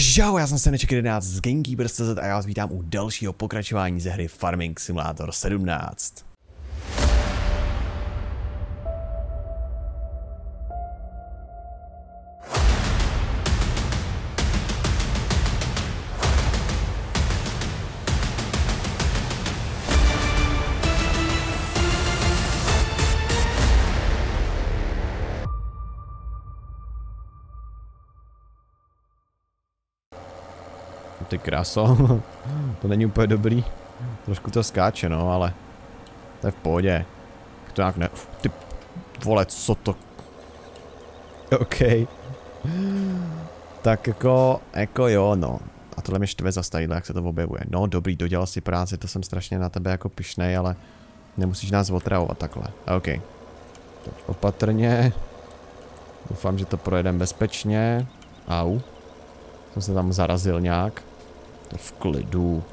Čau, já jsem se nečekal 11 z Gamekeepers.cz a já vás vítám u dalšího pokračování ze hry Farming Simulator 17. Ty kráso, to není úplně dobrý. Trošku to skáče, no, ale to je v pohodě. To nějak ne... Ty vole, co to... OK. Tak jako, jako jo, no. A tohle mi štve za tadyhle, jak se to objevuje. No dobrý, dodělal si práci, to jsem strašně na tebe jako pišnej, ale nemusíš nás otravovat takhle. OK. Teď opatrně. Doufám, že to projedeme bezpečně. Au. Jsem se tam zarazil nějak. To v klidu.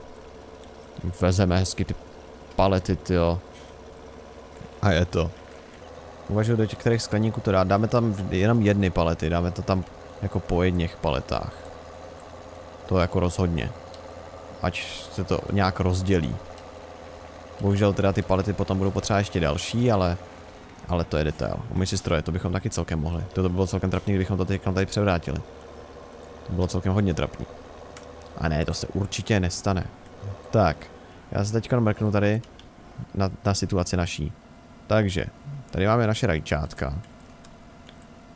Vezeme hezky ty palety, jo. A je to. Uvažuji, do těch kterých skleníků to dát. Dáme tam jenom jedny palety, dáme to tam jako po jedněch paletách. To jako rozhodně. Ať se to nějak rozdělí. Bohužel teda ty palety potom budou potřeba ještě další, ale ale to je detail. Umíš si stroje, to bychom taky celkem mohli. To by bylo celkem trapný, kdybychom to teď tady převrátili. To bylo celkem hodně trapný. A ne, to se určitě nestane. Tak, já se teďka mrknu tady na, na situaci naší. Takže, tady máme naše rajčátka.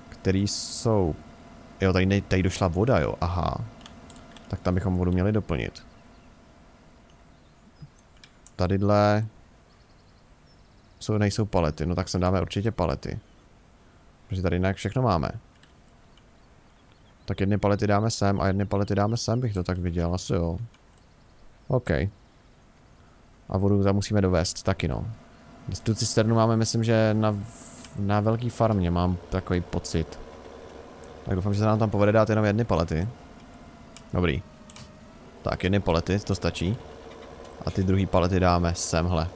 Který jsou... Jo, tady, tady došla voda, jo, aha. Tak tam bychom vodu měli doplnit. Tadyhle... Jsou, nejsou palety, no tak sem dáme určitě palety. Protože tady jinak všechno máme. Tak jedny palety dáme sem a jedny palety dáme sem, bych to tak viděl, asi jo. OK. A vodu tam musíme dovést taky no. Tu cisternu máme, myslím, že na, na velký farmě mám takový pocit. Tak doufám, že se nám tam povede dát jenom jedny palety. Dobrý. Tak, jedny palety, to stačí. A ty druhý palety dáme semhle.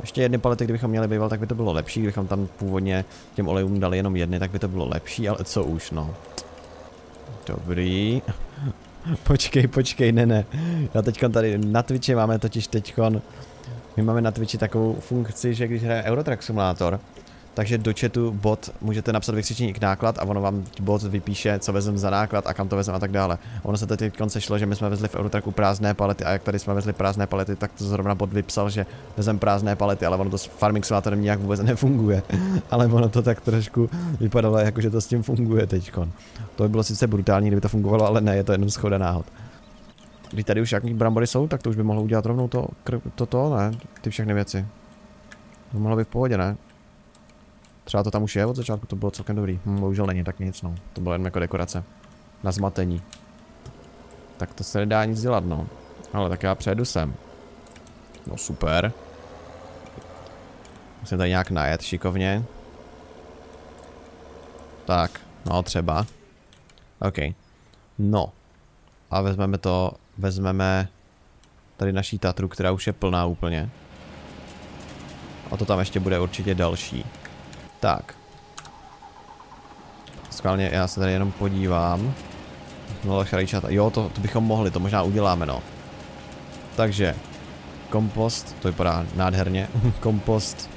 Ještě jedny palety, kdybychom měli býval, tak by to bylo lepší. Kdybychom tam původně těm olejům dali jenom jedny, tak by to bylo lepší, ale co už, no. Dobrý. počkej, počkej, ne, ne. Já teďkon tady na Twitchi máme totiž teďkon... My máme na Twitchi takovou funkci, že když hraje Eurotrack Simulator, takže do chatu bot můžete napsat vykřičník náklad a ono vám bot vypíše, co vezem za náklad a kam to vezem a tak dále. Ono se teď konce šlo, že my jsme vezli v Eurotracku prázdné palety a jak tady jsme vezli prázdné palety, tak to zrovna bot vypsal, že vezem prázdné palety, ale ono to s Farming Simulatorem nijak vůbec nefunguje. ale ono to tak trošku vypadalo, jako že to s tím funguje teďkon. To by bylo sice brutální, kdyby to fungovalo, ale ne, je to jenom schoda náhod. Když tady už jaký brambory jsou, tak to už by mohlo udělat rovnou to, to, to, ne, ty všechny věci. To mohlo být v pohodě, ne? Třeba to tam už je od začátku, to bylo celkem dobrý. Hm, bohužel není, tak nic no. To bylo jen jako dekorace. Na zmatení. Tak to se nedá nic dělat no. Ale tak já přejdu sem. No super. Musím tady nějak najet šikovně. Tak, no třeba. OK. No. A vezmeme to, vezmeme tady naší Tatru, která už je plná úplně. A to tam ještě bude určitě další. Tak. Skválně já se tady jenom podívám. No rajčata. Jo, to, to bychom mohli, to možná uděláme, no. Takže. Kompost, to vypadá nádherně. Kompost.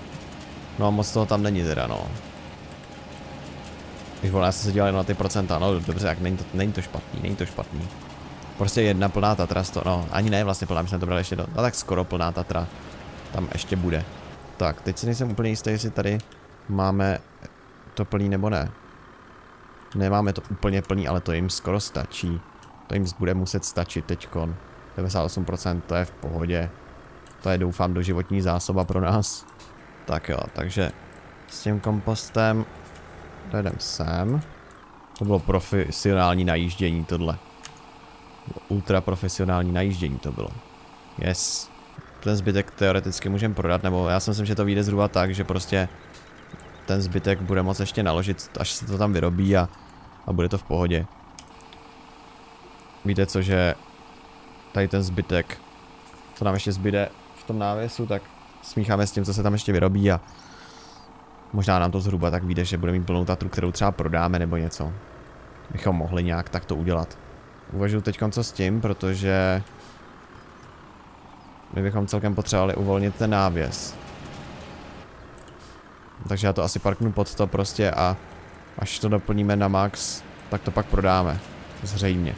No a moc toho tam není teda, no. Když volá, já jsem se dělal na ty procenta, no dobře, jak není to, není to špatný, není to špatný. Prostě jedna plná tatra, sto, no ani ne vlastně plná, my jsme to brali ještě do, no tak skoro plná tatra. Tam ještě bude. Tak, teď si nejsem úplně jistý, jestli tady máme to plný nebo ne. Nemáme to úplně plný, ale to jim skoro stačí. To jim bude muset stačit teďkon. 98% to je v pohodě. To je doufám doživotní zásoba pro nás. Tak jo, takže s tím kompostem dojdem sem. To bylo profesionální najíždění tohle. Ultra profesionální najíždění to bylo. Yes. Ten zbytek teoreticky můžeme prodat, nebo já si myslím, že to vyjde zhruba tak, že prostě ten zbytek bude moc ještě naložit, až se to tam vyrobí a, a bude to v pohodě. Víte co, že tady ten zbytek, co nám ještě zbyde v tom návěsu, tak smícháme s tím, co se tam ještě vyrobí a možná nám to zhruba tak vyjde, že budeme mít plnou tatru, kterou třeba prodáme nebo něco. Bychom mohli nějak takto udělat. uvažuji teď co s tím, protože my bychom celkem potřebovali uvolnit ten návěs. Takže já to asi parknu pod to prostě a až to doplníme na max, tak to pak prodáme. Zřejmě.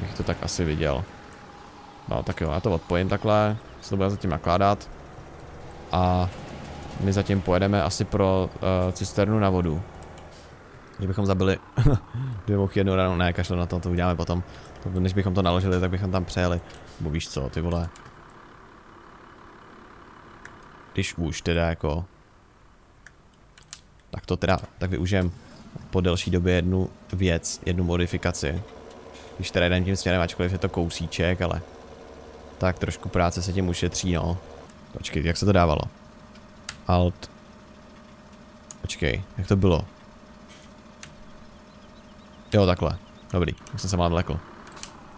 Bych to tak asi viděl. No tak jo, já to odpojím takhle, se to bude zatím nakládat. A my zatím pojedeme asi pro uh, cisternu na vodu. Kdybychom zabili dvě mouchy jednou ranou, ne, kašlo na to, to uděláme potom. To, než bychom to naložili, tak bychom tam přejeli. Bo víš co, ty vole. Když už teda jako... Tak to teda, tak využijem po delší době jednu věc, jednu modifikaci. Když teda jdem tím směrem, ačkoliv je to kousíček, ale... Tak trošku práce se tím ušetří, no. Počkej, jak se to dávalo? Alt. Počkej, jak to bylo? Jo, takhle. Dobrý, už jsem se málem lekl.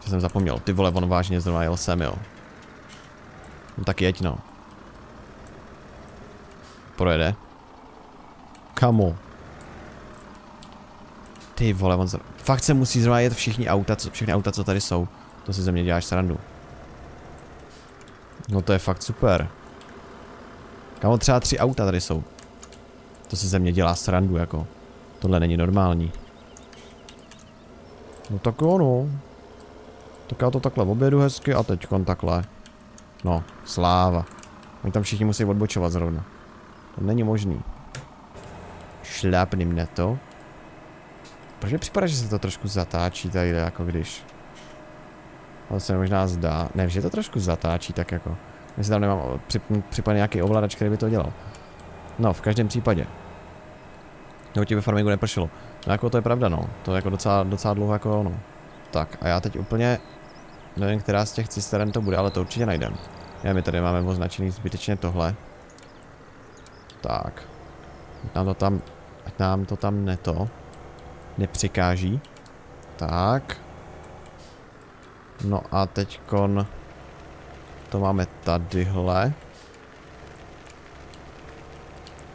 Že jsem zapomněl. Ty vole, on vážně zrovna jel sem, jo. No tak jeď, no. Projede. Kamo. Ty vole, on zrovna... Fakt se musí zrovna jet všichni auta, co, všechny auta, co tady jsou. To si ze mě děláš srandu. No to je fakt super. Kamo, třeba tři auta tady jsou. To si ze mě dělá srandu, jako. Tohle není normální. No tak jo, no. Tak já to takhle obědu hezky a teďkon takhle. No, sláva. Oni tam všichni musí odbočovat zrovna. To není možný. Šlápním na to. Proč mi připadá, že se to trošku zatáčí tady, jako když... To se možná zdá. Ne, že to trošku zatáčí, tak jako... Jestli tam nemám připadně nějaký ovladač, který by to dělal. No, v každém případě. Nebo ti ve farmingu nepršelo. No jako to je pravda, no. To je jako docela, docela dlouho jako no. Tak a já teď úplně nevím, která z těch cisteren to bude, ale to určitě najdem. Já my tady máme označený zbytečně tohle. Tak. Ať nám to tam, ať nám to tam neto nepřikáží. Tak. No a teďkon to máme tadyhle.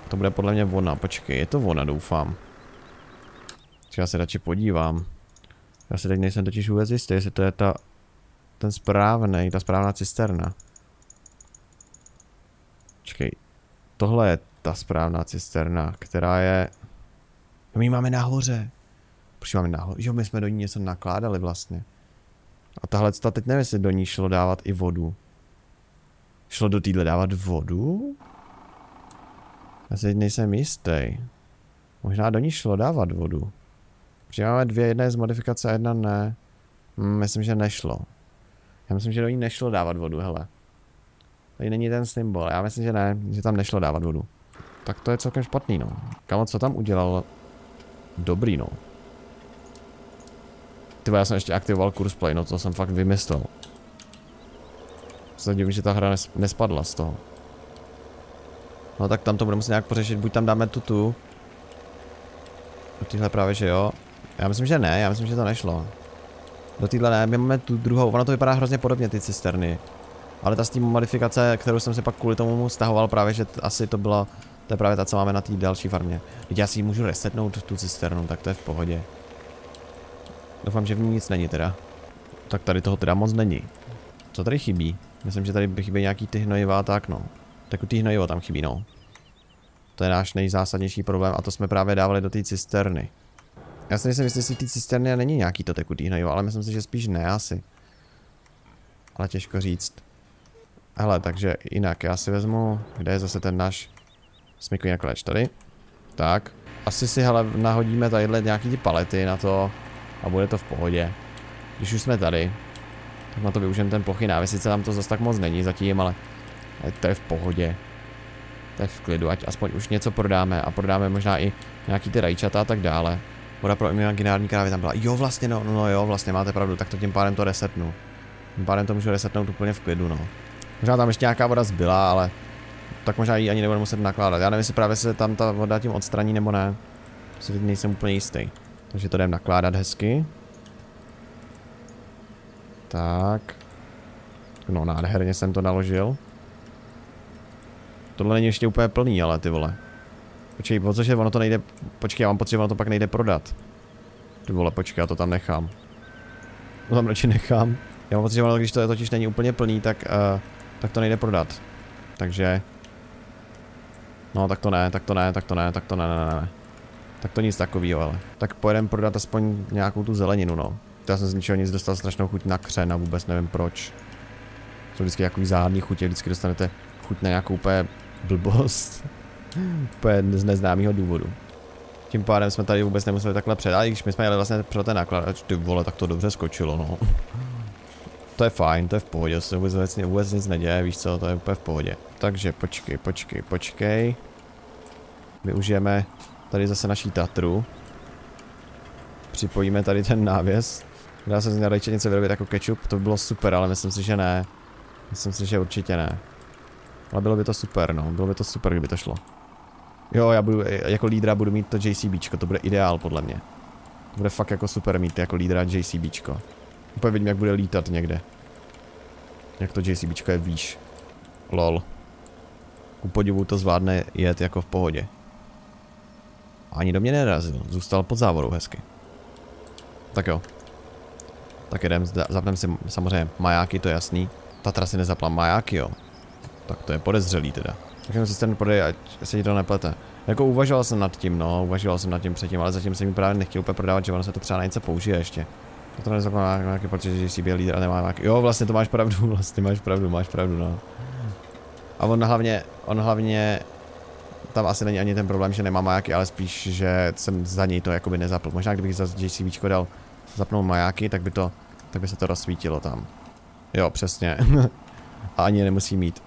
To bude podle mě vona, počkej, je to vona, doufám. Já se radši podívám. Já se teď nejsem totiž vůbec jistý, jestli to je ta, ten správný, ta správná cisterna. Čekej, tohle je ta správná cisterna, která je... My ji máme nahoře. Proč máme nahoře? Jo, my jsme do ní něco nakládali vlastně. A tahle teď nevím, jestli do ní šlo dávat i vodu. Šlo do týhle dávat vodu? Já si nejsem jistý. Možná do ní šlo dávat vodu. Protože máme dvě, jedna je z modifikace a jedna ne. Hmm, myslím, že nešlo. Já myslím, že do ní nešlo dávat vodu, hele. Tady není ten symbol, já myslím, že ne, že tam nešlo dávat vodu. Tak to je celkem špatný, no. Kamo, co tam udělal? Dobrý, no. Ty já jsem ještě aktivoval kurz play, no to jsem fakt vymyslel. Se divím, že ta hra nes nespadla z toho. No tak tam to budeme muset nějak pořešit, buď tam dáme tu tu. Do tyhle právě, že jo. Já myslím, že ne, já myslím, že to nešlo. Do téhle ne, my máme tu druhou, ono to vypadá hrozně podobně ty cisterny. Ale ta s tím modifikace, kterou jsem si pak kvůli tomu stahoval právě, že asi to byla, to je právě ta, co máme na té další farmě. Teď já si můžu resetnout tu cisternu, tak to je v pohodě. Doufám, že v ní nic není teda. Tak tady toho teda moc není. Co tady chybí? Myslím, že tady by chybí nějaký ty hnojiva tak no. Tak ty hnojivo tam chybí no. To je náš nejzásadnější problém a to jsme právě dávali do té cisterny. Já si jistý, jestli ty cisterny není nějaký to tekutý hnojivo, ale myslím si, že spíš ne asi. Ale těžko říct. Hele, takže jinak, já si vezmu, kde je zase ten náš smyklý nakleč, tady. Tak, asi si hele nahodíme tadyhle nějaký ty palety na to a bude to v pohodě. Když už jsme tady, tak na to využijeme ten plochý návěs, sice tam to zase tak moc není zatím, ale, ale to je v pohodě. To je v klidu, ať aspoň už něco prodáme a prodáme možná i nějaký ty rajčata a tak dále. Voda pro imaginární krávy tam byla. Jo, vlastně, no, no jo, vlastně máte pravdu, tak to tím pádem to resetnu. Tím pádem to můžu resetnout úplně v klidu, no. Možná tam ještě nějaká voda zbyla, ale tak možná ji ani nebudu muset nakládat. Já nevím, jestli právě se tam ta voda tím odstraní nebo ne. Si teď nejsem úplně jistý. Takže to jdem nakládat hezky. Tak. No, nádherně jsem to naložil. Tohle není ještě úplně plný, ale ty vole. Počkej, o cože ono to nejde, počkej, já mám pocit, že ono to pak nejde prodat. Ty vole, počkej, já to tam nechám. to tam radši nechám. Já mám pocit, že ono, když to totiž není úplně plný, tak, uh, tak to nejde prodat. Takže... No, tak to ne, tak to ne, tak to ne, tak to ne, ne, ne. Tak to nic takového, ale. Tak pojedem prodat aspoň nějakou tu zeleninu, no. Já jsem z ničeho nic dostal strašnou chuť na křen a vůbec nevím proč. Jsou vždycky nějaký záhadný chutě, vždycky dostanete chuť na nějakou úplně blbost. úplně z neznámého důvodu. Tím pádem jsme tady vůbec nemuseli takhle předat, i když my jsme jeli vlastně pro ten náklad, ty vole, tak to dobře skočilo, no. to je fajn, to je v pohodě, se vůbec, vůbec, vůbec nic neděje, víš co, to je úplně v pohodě. Takže počkej, počkej, počkej. Využijeme tady zase naší Tatru. Připojíme tady ten návěs. Dá se z něj něco vyrobit jako ketchup, to by bylo super, ale myslím si, že ne. Myslím si, že určitě ne. Ale bylo by to super, no, bylo by to super, kdyby to šlo. Jo, já budu, jako lídra budu mít to JCBčko, to bude ideál podle mě. To bude fakt jako super mít jako lídra JCBčko. Úplně vidím, jak bude lítat někde. Jak to JCBčko je výš. Lol. Ku podivu to zvládne jet jako v pohodě. Ani do mě nerazil, zůstal pod závorou hezky. Tak jo. Tak jdem, zapneme si samozřejmě majáky, to je jasný. Tatra si nezapla majáky, jo. Tak to je podezřelý teda. Tak si ten prodej, ať se ti to neplete. Jako uvažoval jsem nad tím, no, uvažoval jsem nad tím předtím, ale zatím jsem mi právě nechtěl úplně prodávat, že ono se to třeba na něco použije ještě. To nezapomíná nějaký pocit, že jsi byl lídr a nemá nějaký. Jo, vlastně to máš pravdu, vlastně máš pravdu, máš pravdu, no. A on hlavně, on hlavně, tam asi není ani ten problém, že nemá majáky, ale spíš, že jsem za něj to jakoby nezapl. Možná kdybych za JCVčko dal zapnout majáky, tak by to, tak by se to rozsvítilo tam. Jo, přesně. a ani nemusí mít.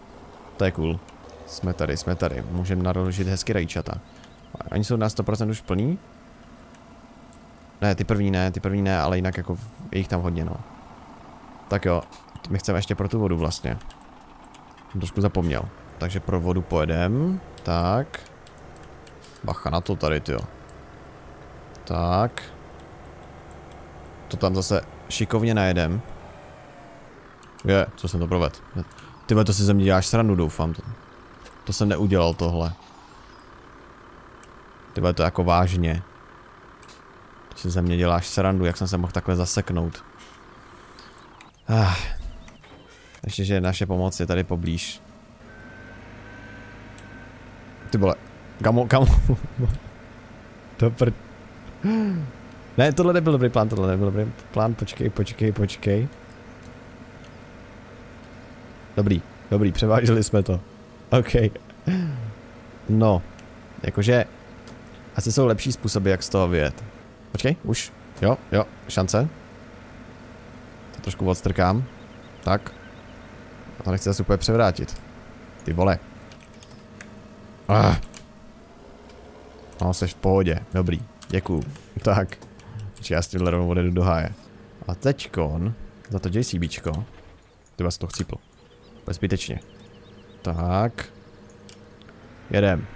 To je cool. Jsme tady, jsme tady. Můžeme naložit hezky rajčata. Oni jsou na 100% už plný? Ne, ty první ne, ty první ne, ale jinak jako je jich tam hodně, no. Tak jo, my chceme ještě pro tu vodu vlastně. Jsem trošku zapomněl. Takže pro vodu pojedem. Tak. Bacha na to tady, jo. Tak. To tam zase šikovně najedem. Je, co jsem to proved. Ty to si ze mě děláš srandu, doufám. To, to jsem neudělal tohle. Ty to jako vážně. To si ze mě děláš srandu, jak jsem se mohl takhle zaseknout. Ah. Ještě, že naše pomoc je tady poblíž. Ty vole. Kamo, kamo. to. Ne, tohle nebyl dobrý plán, tohle nebyl dobrý plán, počkej, počkej, počkej. Dobrý, dobrý, převážili jsme to. OK. No, jakože asi jsou lepší způsoby, jak z toho vyjet. Počkej, už. Jo, jo, šance. To trošku odstrkám. Tak. A to nechci zase úplně převrátit. Ty vole. Ah. No, jsi v pohodě. Dobrý. Děkuju. Tak. Takže já s tímhle rovnou odjedu do háje. A teďkon, za to JCBčko, ty vás to chcípl. Zbytečně. Tak. Jedem.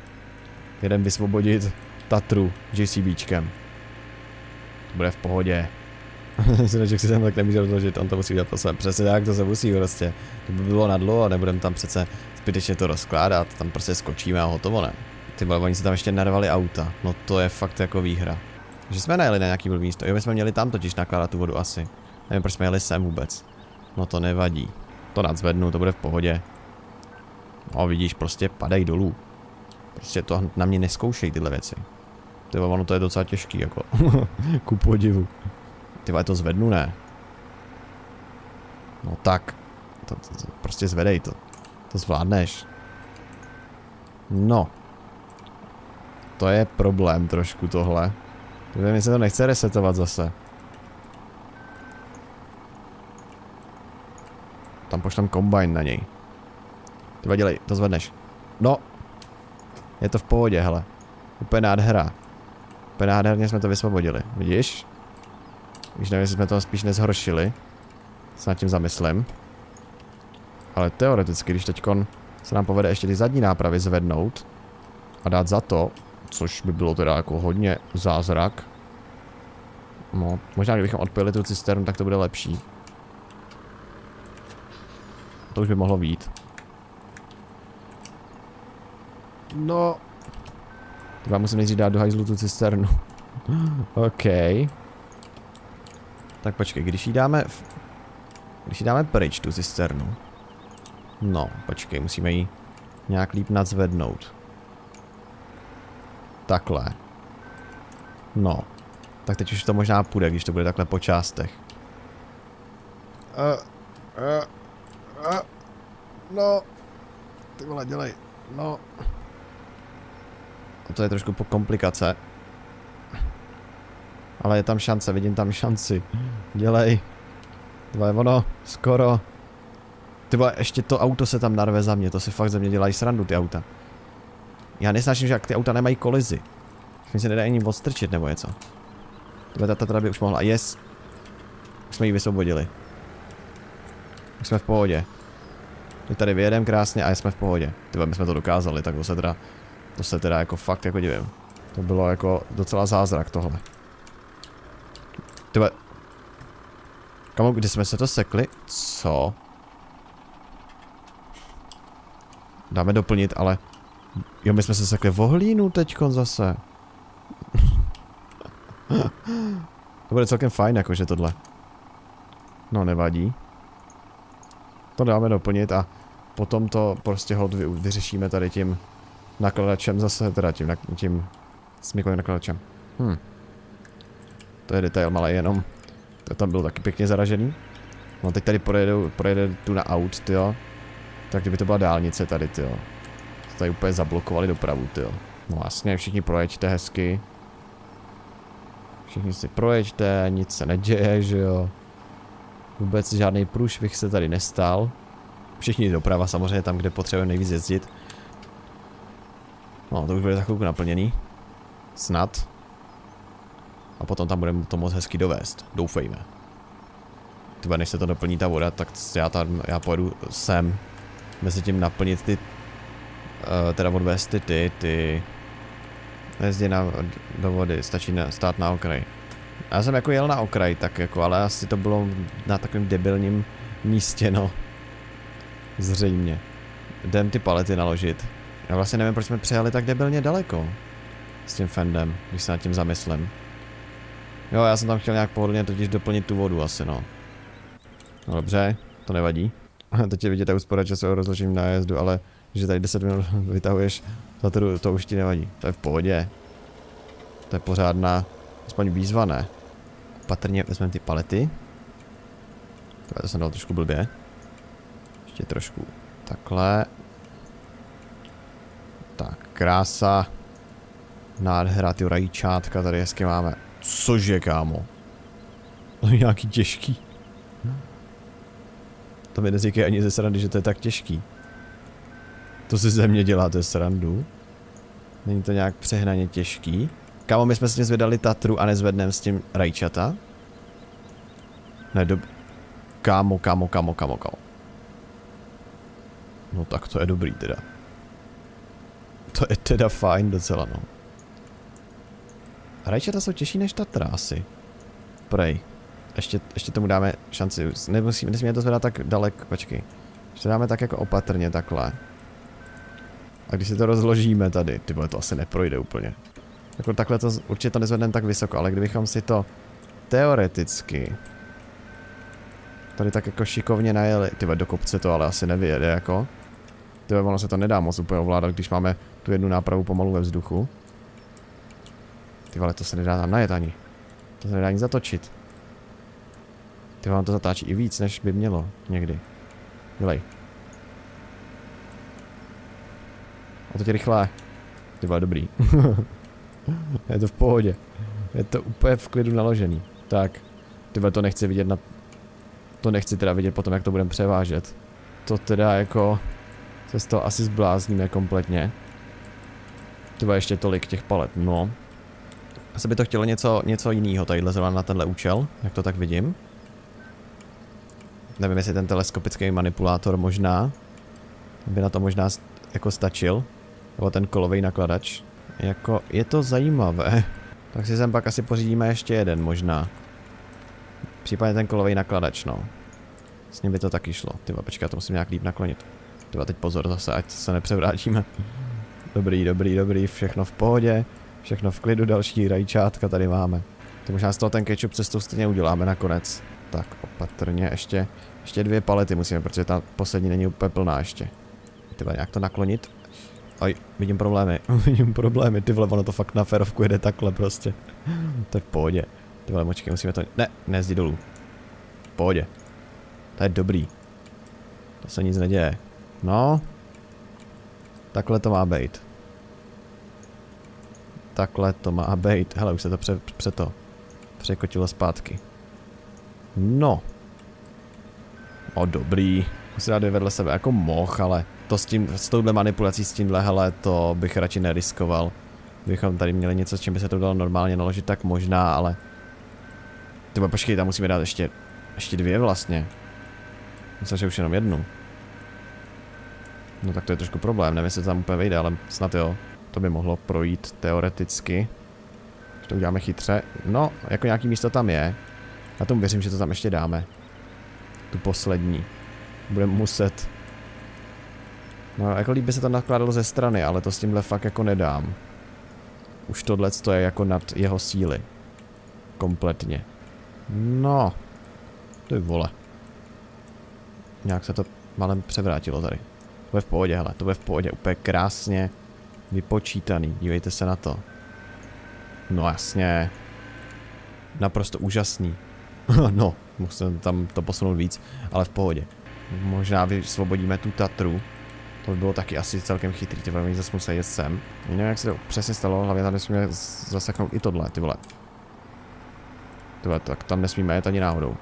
Jedem vysvobodit Tatru JCBčkem. To bude v pohodě. Syneček si tam tak nemůže rozložit, on to musí udělat po svém. Přesně tak, to se musí prostě. To by bylo na dlouho, nebudeme tam přece zbytečně to rozkládat, tam prostě skočíme a hotovo ne. Ty vole, oni si tam ještě narvali auta, no to je fakt jako výhra. Že jsme najeli na nějaký blbý místo, jo my jsme měli tam totiž nakládat tu vodu asi. Nevím proč jsme jeli sem vůbec. No to nevadí. To nadzvednu, to bude v pohodě. No vidíš, prostě padej dolů. Prostě to na mě neskoušej tyhle věci. Ty ono to je docela těžký, jako. Ku podivu. Ty to zvednu, ne? No tak. To, to, to, prostě zvedej to. To zvládneš. No. To je problém trošku tohle. Mě se to nechce resetovat zase. Tam pošlem kombajn na něj. Ty dělej, to zvedneš. No. Je to v pohodě, hele. Úplně nádhera. Úplně nádherně jsme to vysvobodili. Vidíš? Když nevím, jestli jsme to spíš nezhoršili. Se nad tím zamyslím. Ale teoreticky, když teďkon se nám povede ještě ty zadní nápravy zvednout a dát za to, což by bylo teda jako hodně zázrak. No, možná kdybychom odpojili tu cisternu, tak to bude lepší. To už by mohlo být. No. Tak musím nejdřív dát do hajzlu tu cisternu. OK. Tak počkej, když jí dáme... V... Když jí dáme pryč tu cisternu. No, počkej, musíme ji nějak líp nadzvednout. Takhle. No. Tak teď už to možná půjde, když to bude takhle po částech. Uh, uh, uh, no. Ty vole, dělej. No. A to je trošku po komplikace. Ale je tam šance, vidím tam šanci. Dělej. To je ono, skoro. Ty vole, ještě to auto se tam narve za mě, to si fakt ze mě dělají srandu ty auta. Já nesnáším, že jak ty auta nemají kolizi. Že se nedá ani odstrčit nebo něco. Tyhle ta teda by už mohla, yes. Už jsme ji vysvobodili. Už jsme v pohodě. My tady vyjedeme krásně a jsme v pohodě. Tyhle my jsme to dokázali, tak to se teda, to se teda jako fakt jako divím. To bylo jako docela zázrak tohle. Tyhle. Kamu, kdy jsme se to sekli? Co? Dáme doplnit, ale... Jo, my jsme se sekli v ohlínu teďkon zase. to bude celkem fajn, jakože tohle. No, nevadí. To dáme doplnit a potom to prostě hod vyřešíme tady tím nakladačem zase, teda tím, tím smykovým nakladačem. Hm. To je detail malý jenom. To tam byl taky pěkně zaražený. No teď tady projede, projede tu na aut, jo. Tak kdyby to byla dálnice tady, jo. Tady úplně zablokovali dopravu, jo. No vlastně, všichni projeďte hezky. Všichni si projeďte, nic se neděje, že jo. Vůbec žádný průšvih se tady nestal. Všichni doprava samozřejmě tam, kde potřebujeme nejvíc jezdit. No, to už bude za chvilku naplněný. Snad. A potom tam budeme to moc hezky dovést. Doufejme. Tyba, než se to doplní ta voda, tak já tam, já pojedu sem. Mezi tím naplnit ty, uh, teda odvést ty, ty, ty, jezdí na, do vody, stačí na, stát na okraj. Já jsem jako jel na okraj, tak jako, ale asi to bylo na takovém debilním místě, no. Zřejmě. Jdem ty palety naložit. Já vlastně nevím, proč jsme přijali tak debilně daleko. S tím fendem, když se nad tím zamyslím. Jo, já jsem tam chtěl nějak pohodlně totiž doplnit tu vodu asi, no. No dobře, to nevadí. Teď je vidět ta úspora času rozložím nájezdu, ale že tady 10 minut vytahuješ za to, to už ti nevadí. To je v pohodě. To je pořádná, aspoň výzva, ne? Patrně vezmeme ty palety. To jsem dal trošku blbě. Ještě trošku takhle. Tak, krása. Nádhera, ty rajčátka tady hezky máme. Cože, kámo? To je nějaký těžký. To mi neříkej ani ze srandy, že to je tak těžký. To si ze mě děláte srandu. Není to nějak přehnaně těžký. Kámo, my jsme si zvedali Tatru a nezvedneme s tím rajčata. Ne, do... Kámo, kámo, kámo, kámo, kámo. No tak to je dobrý teda. To je teda fajn docela, no. Rajčata jsou těžší než Tatra asi. Prej. Ještě, ještě tomu dáme šanci. Nemusíme, nesmíme to zvedat tak daleko, počkej. Ještě dáme tak jako opatrně takhle. A když si to rozložíme tady, ty vole, to asi neprojde úplně. Jako takhle to určitě to nezvedneme tak vysoko, ale kdybychom si to teoreticky tady tak jako šikovně najeli, ty do kopce to ale asi nevyjede jako. Ty ono se to nedá moc úplně ovládat, když máme tu jednu nápravu pomalu ve vzduchu. Ty vole, to se nedá tam najet ani. To se nedá ani zatočit. Ty vám to zatáčí i víc, než by mělo někdy. Dělej. A teď rychle. Ty vole, dobrý. je to v pohodě. Je to úplně v klidu naložený. Tak. Ty vole, to nechci vidět na... To nechci teda vidět potom, jak to budeme převážet. To teda jako... Se z toho asi zblázníme kompletně. Ty ještě tolik těch palet, no. Asi by to chtělo něco, něco jiného tadyhle zrovna na tenhle účel, jak to tak vidím. Nevím, jestli ten teleskopický manipulátor možná by na to možná jako stačil. Nebo ten kolový nakladač. Jako, je to zajímavé. Tak si sem pak asi pořídíme ještě jeden možná. Případně ten kolový nakladač, no. S ním by to taky šlo. Tyba, počkat, to musím nějak líp naklonit. Tyba, teď pozor zase, ať se nepřevrátíme. Dobrý, dobrý, dobrý, všechno v pohodě. Všechno v klidu, další rajčátka tady máme. To možná z toho ten ketchup cestou stejně uděláme nakonec. Tak opatrně, ještě, ještě dvě palety musíme, protože ta poslední není úplně plná ještě. Tyba nějak to naklonit. Oj, vidím problémy, vidím problémy, ty vole, ono to fakt na ferovku jede takhle prostě. to je v pohodě. Ty vole, močky, musíme to, ne, nezdi dolů. V pohodě. To je dobrý. To se nic neděje. No. Takhle to má být. Takhle to má být. Hele, už se to pře, pře to překotilo zpátky. No. O, dobrý. Musím dát vedle sebe jako moh, ale to s tím, s touhle manipulací s tímhle, hele, to bych radši neriskoval. Bychom tady měli něco, s čím by se to dalo normálně naložit, tak možná, ale... Tyba, počkej, tam musíme dát ještě, ještě dvě vlastně. Myslím, že už jenom jednu. No tak to je trošku problém, nevím, jestli to tam úplně vejde, ale snad jo. To by mohlo projít teoreticky. Když to uděláme chytře. No, jako nějaký místo tam je. Já tomu věřím, že to tam ještě dáme. Tu poslední. Budeme muset. No, jako líbí se to nakládalo ze strany, ale to s tímhle fakt jako nedám. Už tohle je jako nad jeho síly. Kompletně. No. Ty vole. Nějak se to malem převrátilo tady. To bude v pohodě, hele, to bude v pohodě, úplně krásně vypočítaný, dívejte se na to. No jasně. Naprosto úžasný. no, musím tam to posunout víc, ale v pohodě. Možná vysvobodíme tu Tatru. To by bylo taky asi celkem chytrý, ty vole, zase musí jet sem. Nevím, jak se to přesně stalo, hlavně tam nesmíme zaseknout i tohle, ty vole. Ty vole, tak tam nesmíme jet ani náhodou.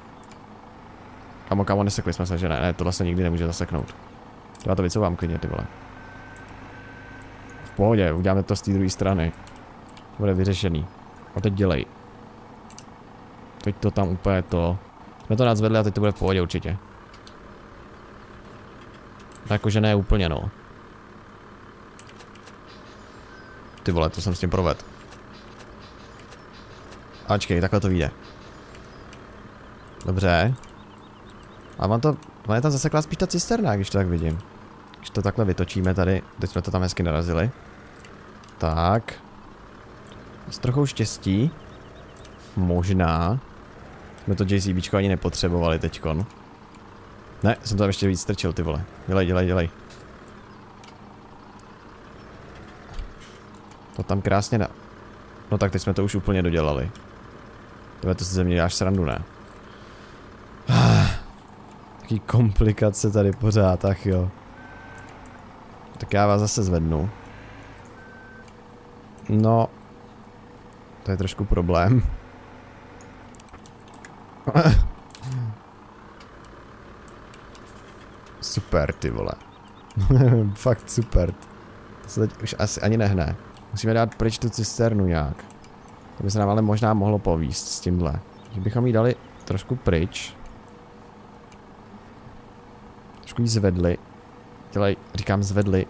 Kamo, kamo, nesekli jsme se, že ne, ne, tohle se nikdy nemůže zaseknout. Já to vycouvám klidně, ty vole. Pohodě, uděláme to z té druhé strany. To bude vyřešený. A teď dělej. Teď to tam úplně to... Jsme to nadzvedli a teď to bude v pohodě určitě. Jakože ne úplně no. Ty vole, to jsem s tím proved. Ačkej, takhle to vyjde. Dobře. A mám to, mám je tam zasekla spíš ta cisterna, když to tak vidím. Když to takhle vytočíme tady, teď jsme to tam hezky narazili. Tak. S trochou štěstí. Možná. Jsme to JCBčko ani nepotřebovali teďkon. Ne, jsem tam ještě víc strčil, ty vole. Dělej, dělej, dělej. To tam krásně na... No tak teď jsme to už úplně dodělali. Tohle to si ze mě děláš srandu, ne? Taký komplikace tady pořád, ach jo. Tak já vás zase zvednu. No. To je trošku problém. super, ty vole. Fakt super. To se teď už asi ani nehne. Musíme dát pryč tu cisternu nějak. To by se nám ale možná mohlo povíst s tímhle. Bychom ji dali trošku pryč. Trošku ji zvedli. Dělej, říkám zvedli.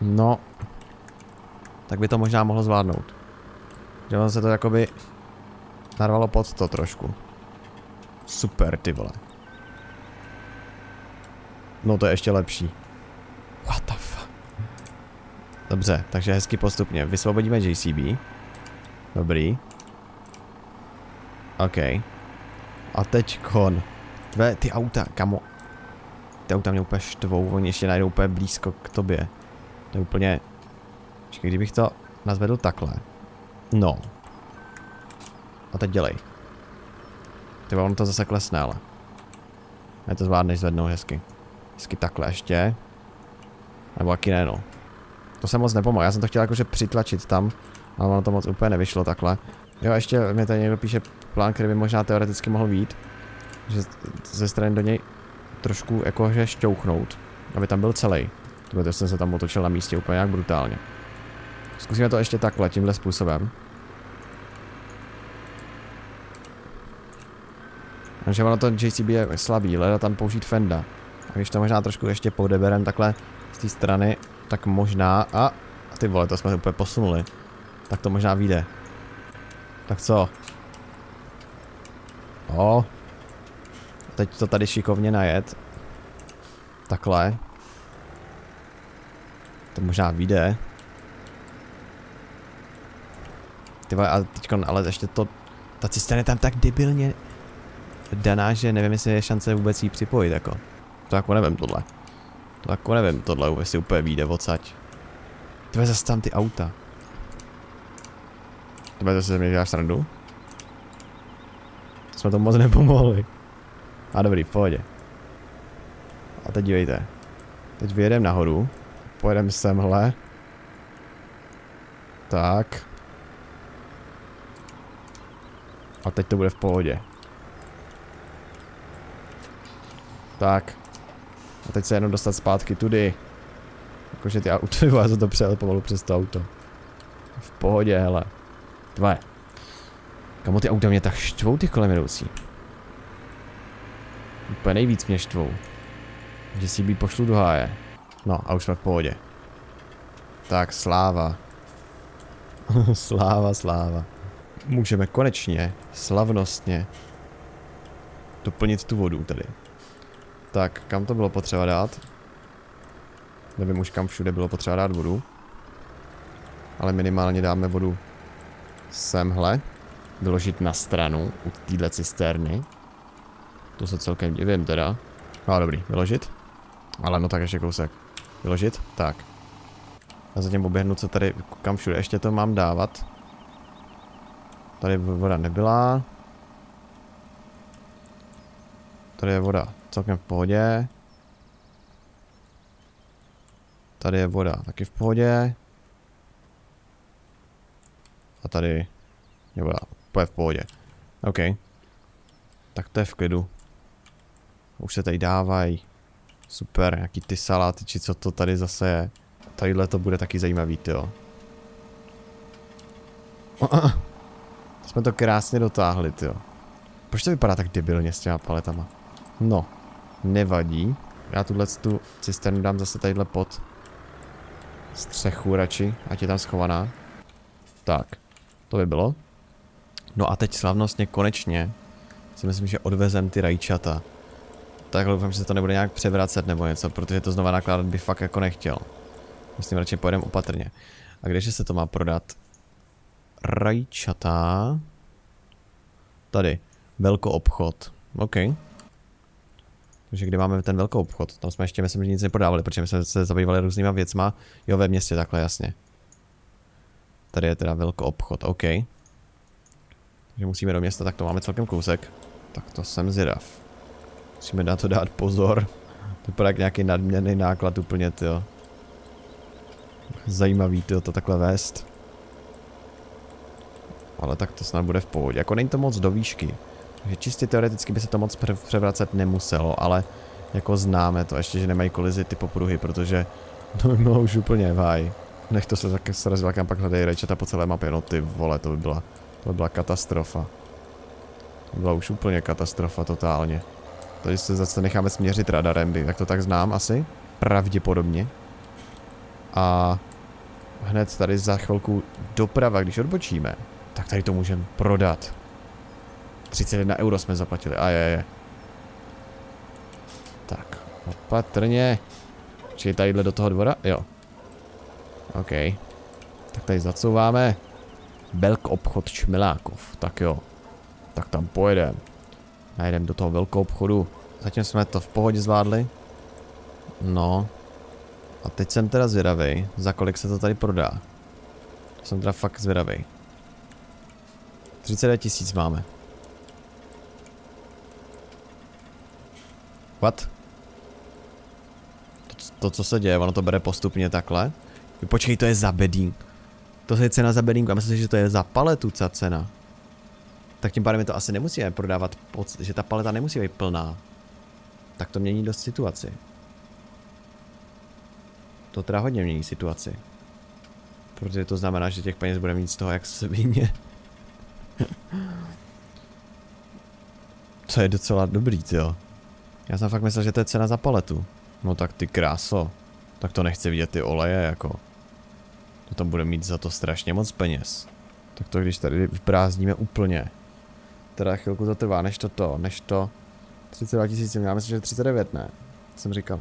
No. Tak by to možná mohlo zvládnout. Že on se to jakoby narvalo pod to trošku. Super, ty vole. No to je ještě lepší. What the fuck? Dobře, takže hezky postupně. Vysvobodíme JCB. Dobrý. OK. A teď kon. Tvé, ty auta, kamo. Ty auta mě úplně štvou, oni ještě najdou úplně blízko k tobě. To je úplně... Počkej, kdybych to nazvedl takhle. No. A teď dělej. Ty on to zase klesne, ale. Já to zvládneš zvednout hezky. Hezky takhle ještě. Nebo jaký ne, no. To se moc nepomohl, já jsem to chtěl jakože přitlačit tam, ale ono to moc úplně nevyšlo takhle. Jo, ještě mi tady někdo píše plán, který by možná teoreticky mohl být. Že ze strany do něj trošku jakože šťouchnout, aby tam byl celý. To jsem se tam otočil na místě úplně jak brutálně. Zkusíme to ještě takhle, tímhle způsobem. Takže ono to JCB je slabý, leda tam použít Fenda. A když to možná trošku ještě podeberem takhle z té strany, tak možná... A, a ty vole, to jsme úplně posunuli. Tak to možná vyjde. Tak co? O. Teď to tady šikovně najet. Takhle. To možná vyjde. Ty vole, ale teďkon, ale ještě to, ta cisterna je tam tak debilně daná, že nevím, jestli je šance vůbec jí připojit, jako. To jako nevím tohle. To jako nevím tohle, jestli úplně vyjde odsaď. Tvé zase tam ty auta. Tebe to se mi děláš srandu? Jsme to moc nepomohli. A dobrý, v pohodě. A teď dívejte. Teď vyjedeme nahoru. Pojedeme semhle. Tak. A teď to bude v pohodě. Tak. A teď se jenom dostat zpátky tudy. Jakože ty auto, já jsem to přejel pomalu přes to auto. V pohodě, hele. Tvoje. Kamo ty auta mě tak štvou ty kolem jedoucí. Úplně nejvíc mě štvou. Že si být pošlu do háje. No a už jsme v pohodě. Tak, sláva. sláva, sláva. Můžeme konečně, slavnostně, doplnit tu vodu tady. Tak, kam to bylo potřeba dát? Nevím už kam všude bylo potřeba dát vodu. Ale minimálně dáme vodu semhle. Vyložit na stranu u téhle cisterny. To se celkem divím teda. No dobrý, vyložit. Ale no tak ještě kousek. Vyložit? Tak. A zatím oběhnu, co tady, kam všude ještě to mám dávat. Tady voda nebyla. Tady je voda celkem v pohodě. Tady je voda taky v pohodě. A tady je voda úplně v pohodě. OK. Tak to je v klidu. Už se tady dávají. Super, nějaký ty saláty, či co to tady zase je. Tadyhle to bude taky zajímavý, jo. Jsme to krásně dotáhli, jo. Proč to vypadá tak debilně s těma paletama? No, nevadí. Já tuhle tu cisternu dám zase tadyhle pod střechu radši, ať je tam schovaná. Tak, to by bylo. No a teď slavnostně konečně si myslím, že odvezem ty rajčata. Tak doufám, že se to nebude nějak převracet nebo něco, protože to znova nakládat by fakt jako nechtěl. Myslím, radši pojedeme opatrně. A kdeže se to má prodat? Rajčata. Tady. Velko obchod. OK. Takže kde máme ten velký obchod? Tam jsme ještě myslím, že nic neprodávali, protože my jsme se zabývali různýma věcma. Jo, ve městě takhle jasně. Tady je teda velký obchod, OK. Takže musíme do města, tak to máme celkem kousek. Tak to jsem zvědav. Musíme na to dát pozor. To bude jak nějaký nadměrný náklad úplně, jo. Zajímavý, to takhle vést. Ale tak to snad bude v pohodě. Jako není to moc do výšky. Takže čistě teoreticky by se to moc převracet nemuselo, ale jako známe to ještě, že nemají kolizi ty popruhy, protože to by bylo už úplně vaj. Nech to se tak srazila, kam pak hledají rečeta po celé mapě, no ty vole, to by byla, to by byla katastrofa. To by byla už úplně katastrofa totálně. Tady se zase necháme směřit radarem, jak to tak znám asi. Pravděpodobně. A hned tady za chvilku doprava, když odbočíme, tak tady to můžeme prodat. 31 euro jsme zaplatili, a je, je. Tak, opatrně. Čili tadyhle do toho dvora? Jo. OK. Tak tady zacouváme. Belk obchod Čmilákov. Tak jo. Tak tam pojedeme. Najdeme do toho velkou obchodu. Zatím jsme to v pohodě zvládli. No. A teď jsem teda zvědavý, za kolik se to tady prodá. Jsem teda fakt zvědavý. 39 tisíc máme. What? To, to, co se děje, ono to bere postupně takhle. Počkej, to je za bedín. To je cena za bedínku, a myslím že to je za paletu ta cena. Tak tím pádem to asi nemusíme prodávat, že ta paleta nemusí být plná. Tak to mění dost situaci. To teda hodně mění situaci. Protože to znamená, že těch peněz bude mít z toho jak svině. to je docela dobrý, jo. Já jsem fakt myslel, že to je cena za paletu. No tak ty kráso. Tak to nechci vidět ty oleje jako. To tam bude mít za to strašně moc peněz. Tak to když tady vyprázdníme úplně. Teda chvilku to trvá, než to to, než to... 32 tisíc, já myslím, že 39 ne. Jsem říkal.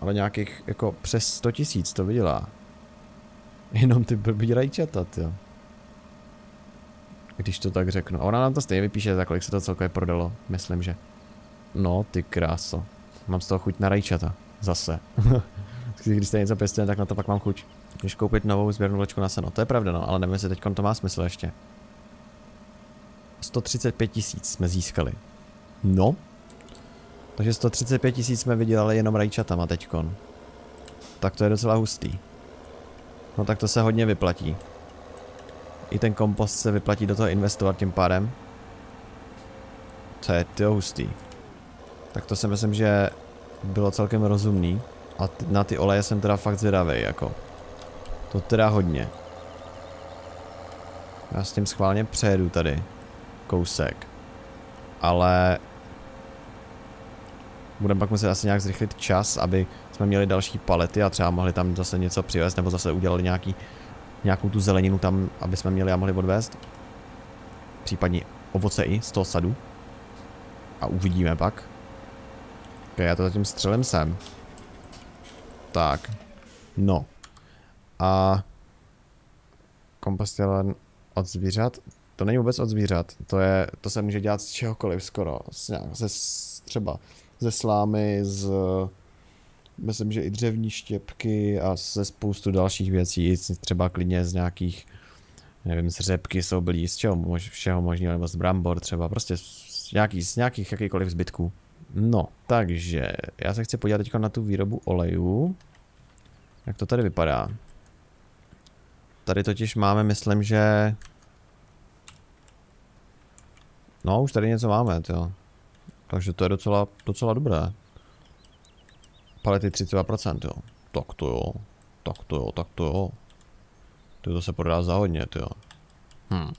Ale nějakých jako přes 100 tisíc to vydělá. Jenom ty blbý rajčata, jo. Když to tak řeknu. A ona nám to stejně vypíše, za kolik se to celkově prodalo, myslím, že. No, ty kráso. Mám z toho chuť na rajčata. Zase. Když jste něco pěstuje, tak na to pak mám chuť. Když koupit novou sběrnou vlečku na seno. To je pravda, no, ale nevím, jestli teď to má smysl ještě. 135 tisíc jsme získali. No. Takže 135 tisíc jsme vydělali jenom rajčatama teďkon. Tak to je docela hustý. No tak to se hodně vyplatí. I ten kompost se vyplatí do toho investovat tím pádem. To je ty hustý. Tak to si myslím, že bylo celkem rozumný. A na ty oleje jsem teda fakt zvědavý, jako. To teda hodně. Já s tím schválně přejedu tady. Kousek. Ale... Budeme pak muset asi nějak zrychlit čas, aby jsme měli další palety a třeba mohli tam zase něco přivést, nebo zase udělali nějaký, nějakou tu zeleninu tam, aby jsme měli a mohli odvést. Případně ovoce i z toho sadu. A uvidíme pak. Ok, já to zatím střelem sem. Tak. No. A... Kompost je len od zvířat? To není vůbec od zvířat. To je, to se může dělat z čehokoliv skoro. Z, ze, třeba ze slámy, z... Myslím, že i dřevní štěpky a ze spoustu dalších věcí. Třeba klidně z nějakých nevím, z řepky jsou byli, z čeho mož, všeho možného, nebo z brambor třeba, prostě z, nějaký, z nějakých jakýkoliv zbytků. No, takže já se chci podívat teď na tu výrobu olejů. Jak to tady vypadá? Tady totiž máme, myslím, že... No, už tady něco máme, jo. Takže to je docela, docela dobré. Palety 32%, jo. Tak to jo. Tak to jo, tak to jo. To se prodá za hodně, jo. Hm.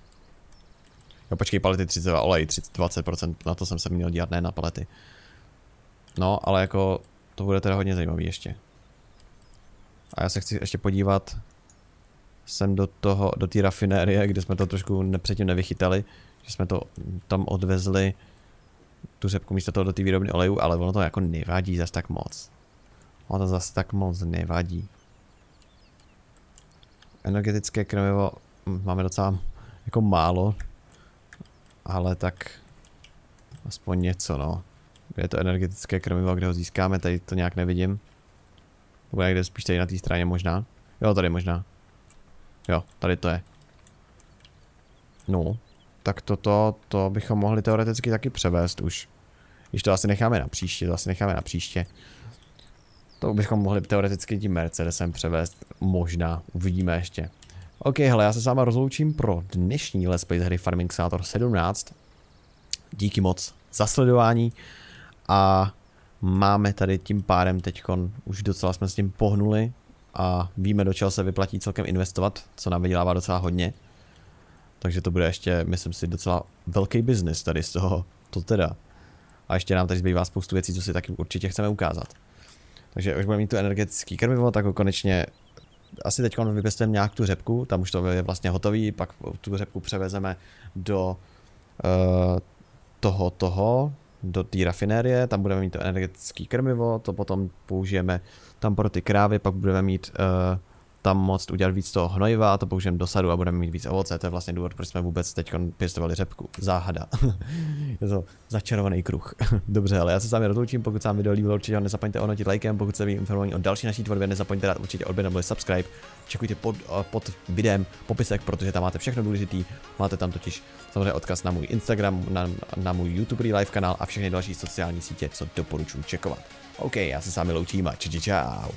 Jo, počkej, palety 32, olej 30, 20%, na to jsem se měl dělat, ne na palety. No, ale jako, to bude teda hodně zajímavý ještě. A já se chci ještě podívat sem do toho, do té rafinérie, kde jsme to trošku ne, předtím nevychytali, že jsme to tam odvezli tu řepku místo toho do té výrobny olejů, ale ono to jako nevadí zas tak moc. Ono to zas tak moc nevadí. Energetické krmivo máme docela jako málo, ale tak aspoň něco no. Kde je to energetické krmivo, kde ho získáme, tady to nějak nevidím. Nebo někde spíš tady na té straně možná. Jo, tady možná. Jo, tady to je. No, tak toto, to bychom mohli teoreticky taky převést už. Když to asi necháme na příště, to asi necháme na příště. To bychom mohli teoreticky tím Mercedesem převést, možná, uvidíme ještě. OK, hele, já se s váma rozloučím pro dnešní Let's Play hry Farming Simulator 17. Díky moc za sledování a máme tady tím pádem teďkon, už docela jsme s tím pohnuli a víme do čeho se vyplatí celkem investovat, co nám vydělává docela hodně. Takže to bude ještě, myslím si, docela velký biznis tady z toho, to teda. A ještě nám tady zbývá spoustu věcí, co si taky určitě chceme ukázat. Takže už budeme mít tu energetický krmivo, tak ho konečně asi teď vypěstujeme nějak tu řepku, tam už to je vlastně hotový, pak tu řepku převezeme do uh, toho, toho, do té rafinérie, tam budeme mít to energetické krmivo, to potom použijeme tam pro ty krávy, pak budeme mít uh, tam moct udělat víc toho hnojiva a to použijeme do sadu a budeme mít víc ovoce. To je vlastně důvod, proč jsme vůbec teď pěstovali řepku. Záhada. je to začarovaný kruh. Dobře, ale já se s vámi rozloučím, pokud se vám video líbilo, určitě ho nezapomeňte onotit lajkem, pokud se být informovaní o další naší tvorbě, nezapomeňte dát určitě odběr nebo subscribe. Čekujte pod, eh, pod videem popisek, protože tam máte všechno důležitý. Máte tam totiž samozřejmě odkaz na můj Instagram, na, na můj YouTube live kanál a všechny další sociální sítě, co doporučuji čekovat. OK, já se s vámi loučím a čau čau.